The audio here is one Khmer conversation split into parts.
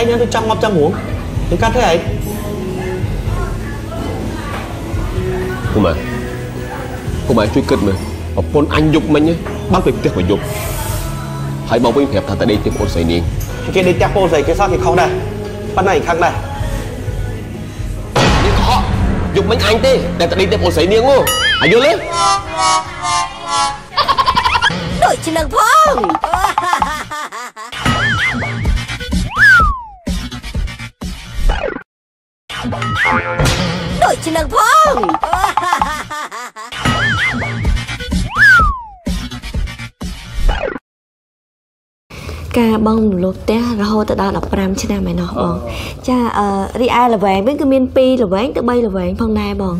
ឯងទៅចង់ងាប់ចាំរួមនឹងកាត់ធ្វើឯងពុកម៉ែពុកម៉ែជួយគិតមើលប្រពន្ធអញយប់មិញបានទៅផ្ទះមកយប់ហើយមកវិញប្រាប់ថាតែដេកទីប្អូនស្រីនាងគេដេកផ្ទះពោស្រីគេសោះគេខុសដែរប៉ុន្តែឯងខឹងដែរនេះកុហកយប់មិញអញទេតែតែដេកទីប្អូនស្រីនាងមកអាយល់ទេដូចជានឹងផង ដូចជានឹងផងការបងរំលោភផ្ទះរហូតដល់15ឆ្នាំឯណោះបងចាអឺរីឯល្វែងវិញគឺមាន2ល្វែងទៅ3ល្វែងផងដែរបង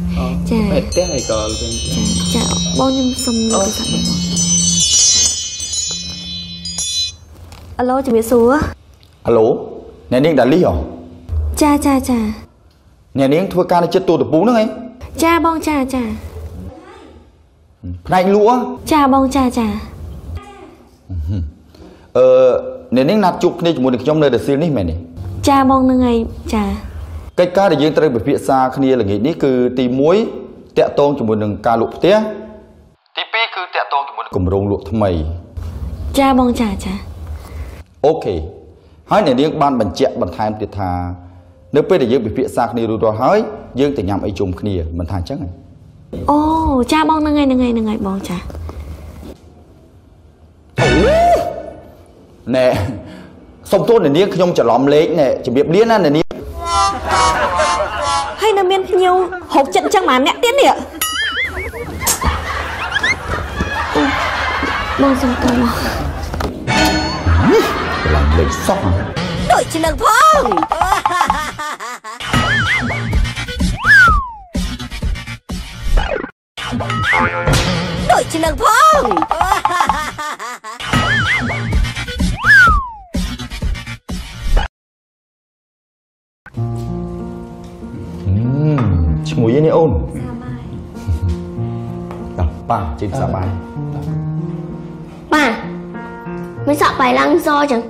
ចាផ្ទះឯក៏វិញចាចាបងខ្ញុំសុំលើកទូរស័ព្ទបងអាឡូជំរាបសួរអាឡូអ្នកនាងដាលីហ៎ចាចាចា អ្នកនាងធ្វើការនៅចិត្តទូតពូហ្នឹងឯងចាបងចាចាផ្នែកលក់ហ៎ចាបងចាចាអឺអ្នកនាងណាត់ជួបគ្នាជាមួយនឹងខ្ញុំនៅដេស៊ីលនេះមែនទេចាបងនឹងឯងចាកិច្ចការដែលយើងត្រូវពិភាក្សាគ្នាល្ងាចនេះគឺទី1តាក់ទងជាមួយនឹងការលក់ផ្ទះទី2គឺតាក់ទងជាមួយនឹងគម្រោងលក់ថ្មីចាបងចាចាអូខេហើយអ្នកនាងបានបញ្ជាក់បន្ថែមទៀតថា នៅពេលដែលយើងពិភាក្សាគ្នារួចរាល់ហើយយើងទៅញ៉ាំអីជុំគ្នាមិនថាអញ្ចឹងទេអូចាបងនឹងឯងនឹងឯងនឹងឯងបងចាណែសុំទោសអ្នកនាងខ្ញុំច្រឡំលេខណែជំរាបលាណាអ្នកនាងហើយនៅមានភ្ញៀវហូបចិត្តអញ្ចឹងម៉ាអ្នកទៀតនេះបងសុំតោះមកច្រឡំលេខសោះ ដូចជានឹងផងដូចជានឹងផងឈ្ងុយឯនេះអូនដល់ប៉ាចេញសប្បាយប៉ាមិនសក់បាយឡើងសចឹង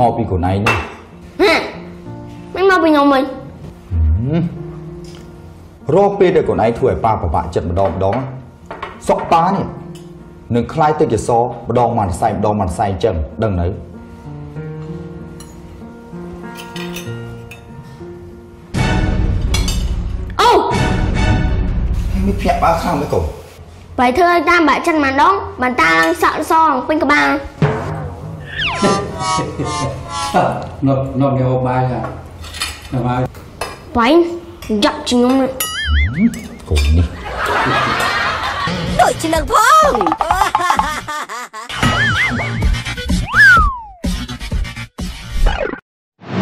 មកពីកូនឯងនេះ ហាមិនមកពីខ្ញុំវិញ រកពេលដែលកូនឯងធ្វើឲ្យប៉ាពិបាកចិត្តម្ដងម្ដងសុកប៉ានេះនឹងคล้ายទៅជាសម្ដងមួយសែម្ដងមួយសែអញ្ចឹងដឹងនៅ អូ មានភ្ញាក់បើខ្លាំងមែនកូន បាយធ្វើឲ្យតាមបាក់ចិនម្ដងបានតាឡើងសក់សងពេញក្បាល nó nó nghe ô bay à nó bay បាយយ៉ាប់ជាងខ្ញុំនេះកូននេះដូចជានឹងផង